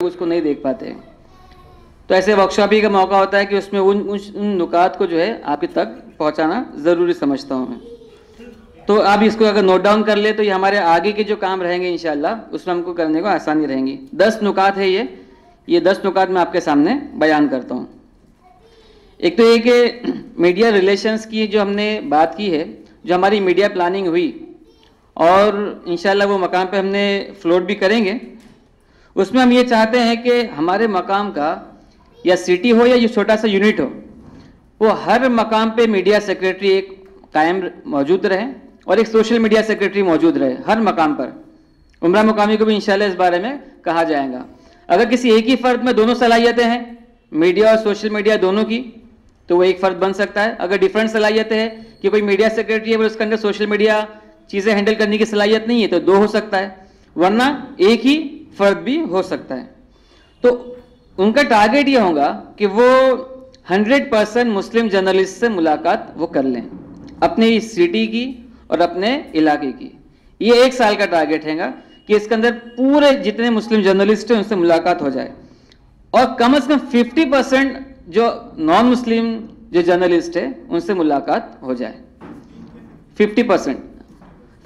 उसको नहीं देख पाते हैं। तो ऐसे वर्कशॉप ही का मौका होता है कि उसमें उन उन, उन नुकात को जो है आपके तक पहुंचाना ज़रूरी समझता हूँ मैं। तो आप इसको अगर नोट डाउन कर ले तो ये हमारे आगे के जो काम रहेंगे इंशाल्लाह उसमें हमको करने को आसानी रहेंगी। दस नुकात है ये। ये दस नुकात मैं आपके सामने बयान करता हूँ। एक तो ये कि मीडिया रिलेशंस की जो हमने बात की है जो हमारी मीडिया प्लानिंग हुई और इंशाल्लाह वो मकाम पे हमने फ्लोट भी करेंगे उसमें हम ये चाहते हैं कि हमारे मकाम का, या सिटी हो या ये छोटा सा यूनिट हो, वो हर मकाम पे मीडिया सेक्रेटरी एक कायम मौजूद रहे और एक सोशल मीडिया सेक्रेटरी मौजूद रहे, हर मकाम पर। उम्र मुकामी को भी इंशाल्लाह इस बारे में कहा जाएगा। अगर किसी एक ही फ़र्द में दोनों सलाहियतें हैं मीडिया और सोशल मीडिया दोनों की तो वो एक फ़र्द बन सकता है। अगर डिफरेंट सलाहियतें हैं कि कोई मीडिया सेक्रेटरी है, पर उसके अंदर सोशल मीडिया चीज़ें हैंडल करने की सलाहियत नहीं है तो दो हो सकता है। वरना एक ही फ़र्द भी हो सकता है। तो उनका टारगेट ये होगा कि वो 100 परसेंट मुस्लिम जर्नलिस्ट से मुलाकात वो कर लें, अपनी सिटी की और अपने इलाके की। ये एक साल का टारगेट हैगा कि इसके अंदर पूरे जितने मुस्लिम जर्नलिस्ट हैं उनसे मुलाकात हो जाए। और कम से कम 50 परसेंट जो नॉन मुस्लिम जो जर्नलिस्ट है, उनसे मुलाकात हो जाए। 50 percent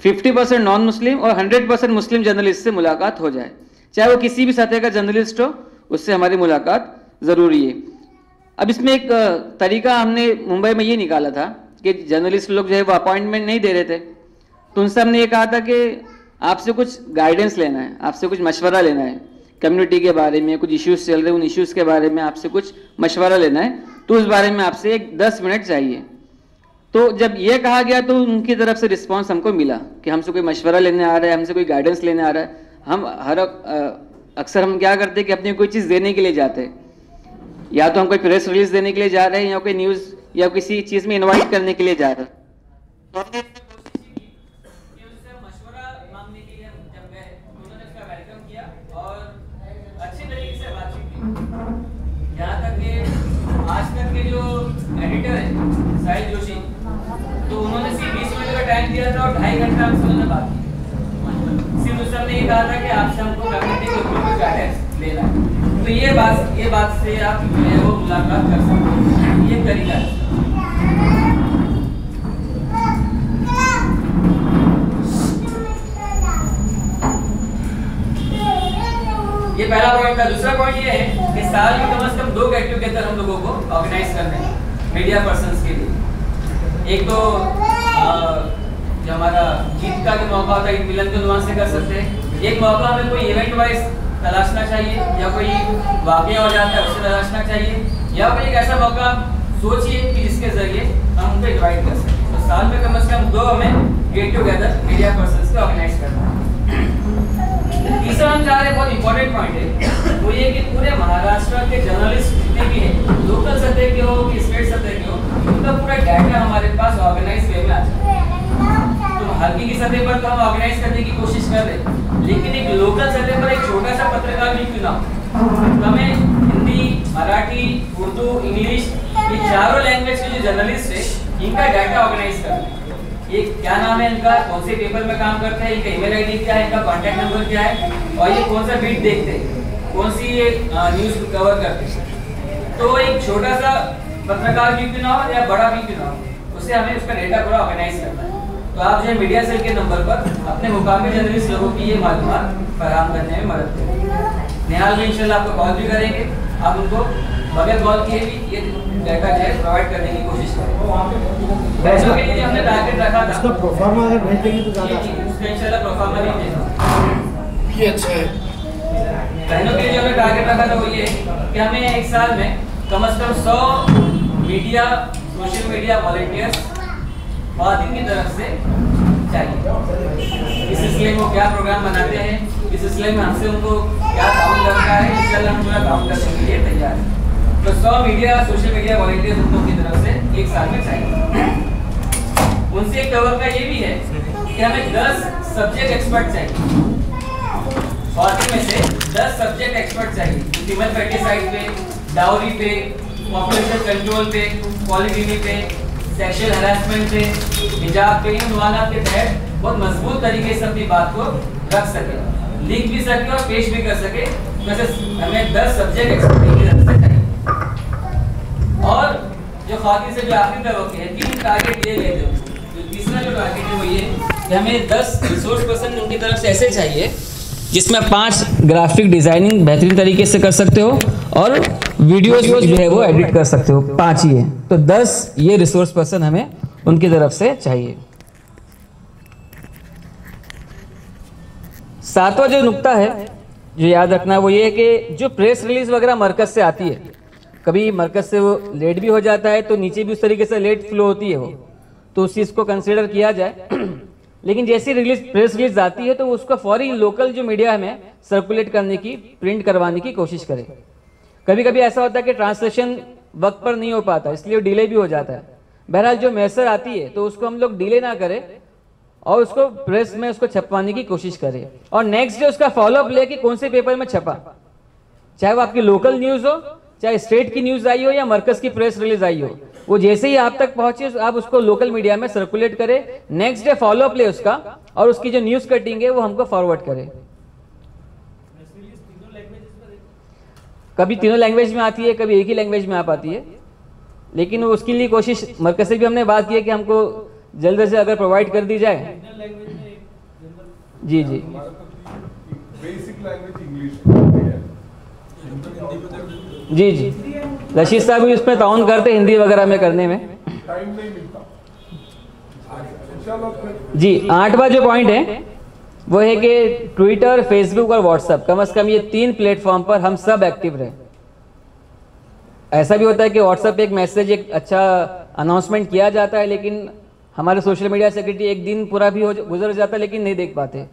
fifty percent non Muslim और 100 परसेंट मुस्लिम जर्नलिस्ट से मुलाकात हो जाए। चाहे वो किसी भी सतह का जर्नलिस्ट हो, उससे हमारी मुलाकात ज़रूरी है। अब इसमें एक तरीका हमने मुंबई में ये निकाला था कि जर्नलिस्ट लोग जो है वो अपॉइंटमेंट नहीं दे रहे थे। तो उनसे हमने ये कहा था कि आपसे कुछ गाइडेंस लेना है, आपसे कुछ मशवरा लेना है। कम्युनिटी के बारे में, कुछ इश्यूज़ चल रहे उन इश्यूज़ के बारे में आपसे कुछ मशवरा लेना है। तो उस बारे में आपसे एक दस मिनट चाहिए। तो जब ये कहा गया तो उनकी तरफ़ से रिस्पांस हमको मिला कि हमसे कोई मशवरा लेने आ रहा है, हमसे कोई गाइडेंस लेने आ रहा है। हम हर अक्सर हम क्या करते हैं कि अपनी कोई चीज़ देने के लिए जाते हैं। या तो हम कोई प्रेस रिलीज़ देने के लिए जा रहे हैं या कोई न्यूज़ या किसी चीज़ में इनवाइट करने के लिए जा रहे हैं। है, साहिल जोशी तो उन्होंने सिर्फ़ बीस मिनट का टाइम दिया था और ढाई घंटा हमसे उन्होंने बात की ये कहा था कि आपसे हमको कम्युनिटी के ऊपर गाइडेंस लेना तो ये बात ये बात से आप है वो मुलाकात कर सकते हैं। ये तरीका है। ये पहला पॉइंट था। दूसरा पॉइंट ये है कि साल में कम से कम दो गेट टुगेदर हम लोगों को ऑर्गेनाइज करने हैं मीडिया पर्सन के लिए। एक तो जो हमारा जीत का जो मौका होता है मिलन के अनुमान से कर सकते हैं। एक मौका हमें कोई इवेंट वाइज तलाशना चाहिए, या कोई वाक्य हो जाता है उसे तलाशना चाहिए, या कोई एक ऐसा मौका सोचिए कि जिसके ज़रिए हम उनको इन्वाइट कर सकें। तो साल में कम से कम दो हमें गेट टुगेदर मीडिया पर्सन को ऑर्गेनाइज करना है। तीसरा हम चाह रहे बहुत इंपॉर्टेंट पॉइंट है, वो ये कि पूरे महाराष्ट्र के जर्नलिस्ट जितने भी हैं लोकल सतह के हो कि स्टेट सतह के हो, उनका पूरा डाटा हमारे पास ऑर्गेनाइज वे में आ जाए हल्की की सतह पर तो हम ऑर्गेनाइज करने की कोशिश कर रहे लेकिन एक लोकल सतह पर एक छोटा सा पत्रकार भी क्यों ना तो हमें हिंदी, मराठी, उर्दू, इंग्लिश, ये चारों लैंग्वेज के जो जर्नलिस्ट है, इनका डाटा ऑर्गेनाइज करना है। ये क्या नाम है इनका? कौन से पेपर में काम करते हैं? इनका ईमेल आईडी क्या है? इनका कांटेक्ट नंबर क्या है? और ये कौन सा बीट देखते हैं? कौन सी ये न्यूज़ कवर करते हैं? तो एक छोटा सा पत्रकार भी हो या बड़ा भी क्यों ना उससे हमें उसका डेटा पूरा ऑर्गेनाइज करना है। तो आप जो है मीडिया सेल के नंबर पर अपने मुकामी जर्नलिस्ट लोगों की ये मालूम फराम करने में मदद करेंगे निहाल भी इंशाल्लाह आपको कॉल भी करेंगे। आप उनको बगैर कॉल किए भी ये डाटा जो है प्रोवाइड करने की कोशिश करें। पैसों के लिए हमने टारगेट रखा था। उसका प्रोफार्मा अगर भेज देंगे तो ज़्यादा उसका इंशाल्लाह प्रोफार्मा भी भेजना ये अच्छा है। बहनों के लिए हमने टारगेट रखा था वो ये कि हमें एक साल में कम से कम सौ मीडिया सोशल मीडिया वॉलेंटियर्स खातन की तरफ़ से चाहिए। इस सिलसिले में क्या प्रोग्राम बनाते हैं, इस सिलसिले में हमसे उनको क्या काम करना है इंशाल्लाह हम पूरा काम करने के लिए तैयार हैं। तो सौ मीडिया सोशल मीडिया वॉलेंटियर्स उनको की तरफ़ से एक साल में चाहिए। उनसे एक तवक्का ये भी है कि हमें दस सब्जेक्ट एक्सपर्ट चाहिए। फॉर्टी में से 10 सब्जेक्ट एक्सपर्ट चाहिए। फीमेल फर्टिसाइड पे डाउरी पे पॉपुलेशन कंट्रोल पे पॉलिटिनी पे सेक्सुअल हरासमेंट पे हिजाब पे, इन सवालों के तहत बहुत मज़बूत तरीके से अपनी बात को रख सके, लिख भी सके और पेश भी कर सके। वैसे हमें दस सब्जेक्ट एक्सपर्ट की तरफ़ से और जो खातिर से जो आखिरी तबके है, तीन टारगेट दिए गए थे जो तीसरा जो टारगेट है वो ये, कि हमें दस रिसोर्स पर्सन उनकी तरफ़ से ऐसे चाहिए, जिसमें पाँच ग्राफिक डिज़ाइनिंग बेहतरीन तरीके से कर सकते हो और वीडियोस जो है वो एडिट कर सकते हो पाँच ही है। तो दस ये रिसोर्स पर्सन हमें उनकी तरफ़ से चाहिए। सातवां जो नुकता है जो याद रखना है वो ये है कि जो प्रेस रिलीज़ वगैरह मरकज से आती है कभी मरकज से वो लेट भी हो जाता है तो नीचे भी उस तरीके से लेट फ्लो होती है वो। तो उस चीज़ को कंसिडर किया जाए। लेकिन जैसी रिलीज़ प्रेस रिलीज़ आती है तो उसको फौरी लोकल जो मीडिया में सर्कुलेट करने की प्रिंट करवाने की कोशिश करें। कभी कभी ऐसा होता है कि ट्रांसलेशन वक्त पर नहीं हो पाता, इसलिए डिले भी हो जाता है। बहरहाल, जो मैसर आती है तो उसको हम लोग डिले ना करें और उसको प्रेस में उसको छपवाने की कोशिश करें। और नेक्स्ट डे उसका फॉलोअप ले कि कौन से पेपर में छपा। चाहे वो आपकी लोकल न्यूज़ हो, चाहे स्टेट की न्यूज़ आई हो या मरकज की प्रेस रिलीज़ आई हो, वो जैसे ही आप तक पहुँचे, आप उसको लोकल मीडिया में सर्कुलेट करें। नेक्स्ट डे फॉलोअप ले उसका और उसकी जो न्यूज़ कटिंग है, वो हमको फॉरवर्ड करें। कभी तीनों लैंग्वेज में आती है कभी एक ही लैंग्वेज में आ पाती है। लेकिन उसके लिए कोशिश मरकज से भी हमने बात की है कि हमको जल्द से अगर प्रोवाइड कर दी जाए। जी जी। बेसिक लैंग्वेज इंग्लिश जी जी। रशीद साहब भी उसमें ताउन करते हिंदी वगैरह में करने में। टाइम नहीं मिलता। जी आठवां जो पॉइंट है। वो है कि ट्विटर फेसबुक और व्हाट्सएप कम से कम ये तीन प्लेटफॉर्म पर हम सब एक्टिव रहे। ऐसा भी होता है कि व्हाट्सएप एक मैसेज एक अच्छा अनाउंसमेंट किया जाता है, लेकिन हमारे सोशल मीडिया सेक्रेटरी एक दिन पूरा भी हो, गुजर जाता है, लेकिन नहीं देख पाते।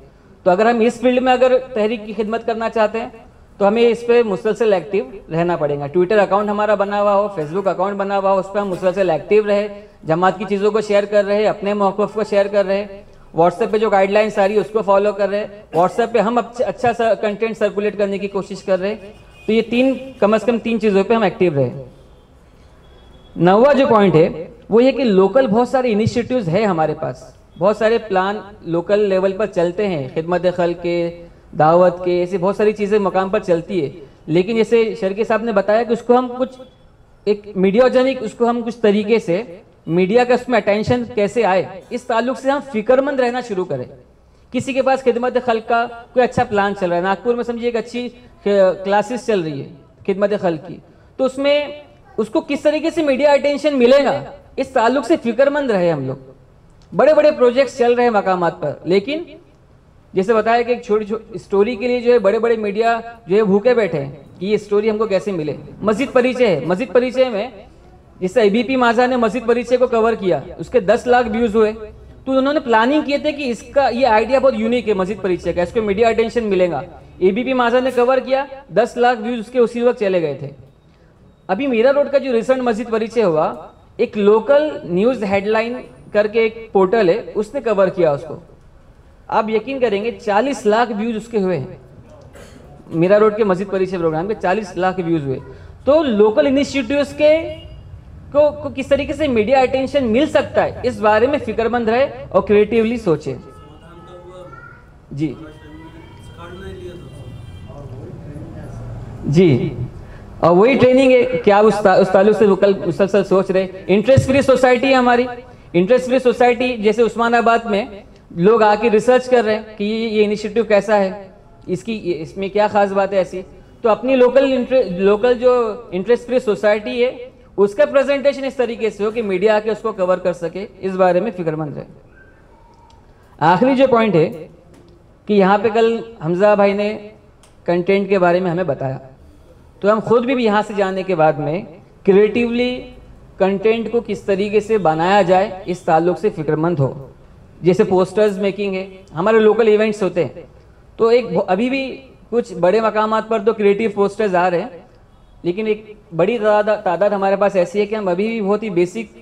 तो अगर हम इस फ़ील्ड में अगर तहरीक की खिदमत करना चाहते हैं तो हमें इस पर मुसलसल एक्टिव रहना पड़ेगा। ट्विटर अकाउंट हमारा बना हुआ हो फेसबुक अकाउंट बना हुआ हो, उस पर हम मुसलसल एक्टिव रहे, जमात की चीज़ों को शेयर कर रहे, अपने मौकफ को शेयर कर रहे। व्हाट्सएप पे जो गाइडलाइंस आ रही है, उसको फॉलो कर रहे हैं। व्हाट्सएप पे हम अच्छा सा कंटेंट सर्कुलेट करने की कोशिश कर रहे हैं। तो ये तीन, कम से कम तीन चीज़ों पे हम एक्टिव रहे नौवा जो पॉइंट है, वो ये कि लोकल बहुत सारे इनिशिएटिव्स है हमारे पास। बहुत सारे प्लान लोकल लेवल पर चलते हैं। खिदमत खल के, दावत के, ऐसी बहुत सारी चीज़ें मकाम पर चलती है। लेकिन जैसे शर्की साहब ने बताया कि उसको हम कुछ, एक मीडियाजनिक उसको हम कुछ तरीके से मीडिया का उसमें अटेंशन कैसे आए? इस ताल्लुक से हम फिक्रमंद रहना शुरू करें। किसी के पास खिदमत खल का कोई अच्छा प्लान चल रहा है, नागपुर में समझिए एक अच्छी क्लासेस चल रही है, खिदमत खल की। तो उसमें उसको किस तरीके से मीडिया अटेंशन मिलेगा? इस ताल्लुक से फिक्रमंद रहे हम लोग। बड़े बड़े प्रोजेक्ट्स चल रहे हैं मकामात पर, लेकिन जैसे बताया कि एक छोटी छोटी स्टोरी के लिए जो है बड़े बड़े मीडिया जो है भूखे बैठे हैं कि ये स्टोरी हमको कैसे मिले? मस्जिद परिचय है, मस्जिद परिचय में जैसे एबीपी माजा ने मस्जिद परिचय को कवर किया। उसके 10 लाख व्यूज़ हुए। तो उन्होंने प्लानिंग किए थे कि इसका, ये आइडिया बहुत यूनिक है मस्जिद परिचय का। इसको मीडिया अटेंशन मिलेगा। एबीपी माजा ने कवर किया। 10 लाख व्यूज़ उसके उसी वक्त चले गए थे। अभी मीरा रोड का जो रिसेंट मस्जिद परिचय हुआ, एक लोकल न्यूज़ हेडलाइन करके एक पोर्टल है, उसने कवर किया उसको। आप यकीन करेंगे 40 लाख व्यूज़ उसके हुए हैं। मीरा रोड के मस्जिद परिचय प्रोग्राम के 40 लाख व्यूज़ हुए। तो लोकल इनिशिएटिव्स के को, को किस तरीके से मीडिया अटेंशन मिल सकता है इस बारे में फिक्रमंद रहे और क्रिएटिवली सोचे। जी। जी। और वही ट्रेनिंग है क्या उस, ता, उस से मुकल मुसलसल सोच रहे इंटरेस्ट फ्री सोसाइटी है हमारी। इंटरेस्ट फ्री सोसाइटी जैसे उस्मानाबाद में लोग आके रिसर्च कर रहे हैं कि ये ये इनिशिएटिव कैसा है। इसकी इसमें क्या खास बात है ऐसी? तो अपनी लोकल लोकल जो इंटरेस्ट फ्री सोसाइटी है उसका प्रेजेंटेशन इस तरीके से हो कि मीडिया आके उसको कवर कर सके, इस बारे में फिक्रमंद रहे। आखिरी जो पॉइंट है कि यहाँ पे कल हमजा भाई ने कंटेंट के बारे में हमें बताया। तो हम खुद भी भी यहाँ से जाने के बाद में क्रिएटिवली कंटेंट को किस तरीके से बनाया जाए, इस ताल्लुक से फिक्रमंद हो। जैसे पोस्टर्स मेकिंग है, हमारे लोकल इवेंट्स होते हैं। तो एक अभी भी कुछ बड़े मकाम पर तो क्रिएटिव पोस्टर्स आ रहे हैं। लेकिन एक बड़ी तादाद हमारे पास ऐसी है कि हम अभी भी बहुत ही बेसिक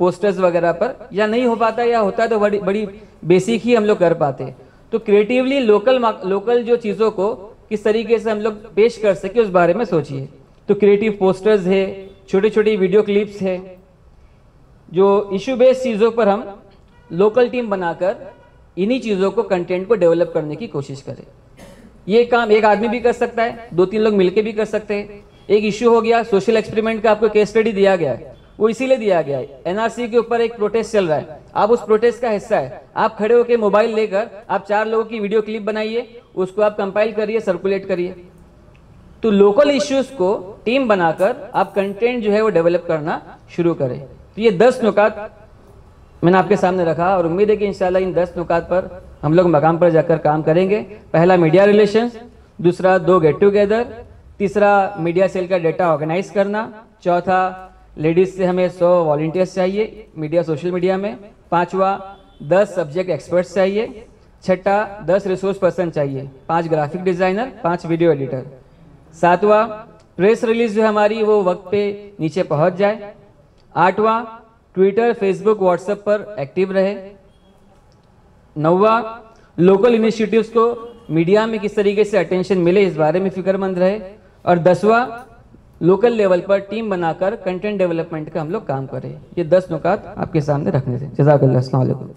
पोस्टर्स वगैरह पर या नहीं हो पाता या होता है तो बड़ी बड़ी बेसिक ही हम लोग कर पाते तो क्रिएटिवली लोकल लोकल जो चीज़ों को किस तरीके से हम लोग पेश कर सके उस बारे में सोचिए। तो क्रिएटिव पोस्टर्स है छोटी छोटी वीडियो क्लिप्स है, जो इशू बेस्ड चीज़ों पर हम लोकल टीम बनाकर इन्हीं चीज़ों को कंटेंट को डेवलप करने की कोशिश करें। ये काम एक आदमी भी कर सकता है दो तीन लोग मिलके भी कर सकते हैं। एक इश्यू हो गया सोशल एक्सपेरिमेंट का आपको केस स्टडी दिया गया। है वो इसीलिए दिया गया है। एनआरसी के ऊपर एक प्रोटेस्ट चल रहा है। आप उस प्रोटेस्ट का हिस्सा है। आप खड़े होकर मोबाइल लेकर आप चार लोगों की वीडियो क्लिप बनाइए, उसको आप कंपाइल करिए सर्कुलेट करिए। तो लोकल इश्यूज़ को टीम बनाकर आप कंटेंट जो है वो डेवलप करना शुरू करें। तो ये दस नुकात मैंने आपके सामने रखा और उम्मीद है कि इंशाल्लाह इन दस नुकात पर हम लोग मकाम पर जाकर काम करेंगे। पहला मीडिया रिलेशंस दूसरा दो गेट टुगेदर तीसरा मीडिया सेल का डेटा ऑर्गेनाइज करना। चौथा लेडीज़ से हमें सौ वॉल्टियर्स चाहिए मीडिया सोशल मीडिया में। पांचवा, दस सब्जेक्ट एक्सपर्ट्स चाहिए। छठा, दस रिसोर्स पर्सन चाहिए। पाँच ग्राफिक डिज़ाइनर पाँच वीडियो एडिटर सातवां प्रेस रिलीज़ जो हमारी, वो वक्त पे नीचे पहुँच जाए। आठवां ट्विटर फेसबुक व्हाट्सएप पर एक्टिव रहे। नौवा लोकल इनिशिएटिव्स को मीडिया में किस तरीके से अटेंशन मिले, इस बारे में फिक्रमंद रहे। और दसवा लोकल लेवल पर टीम बनाकर कंटेंट डेवलपमेंट का हम लोग काम करें। ये दस नुकात आपके सामने रखने थे जजाकल्ला अस्सलाम वालेकुम।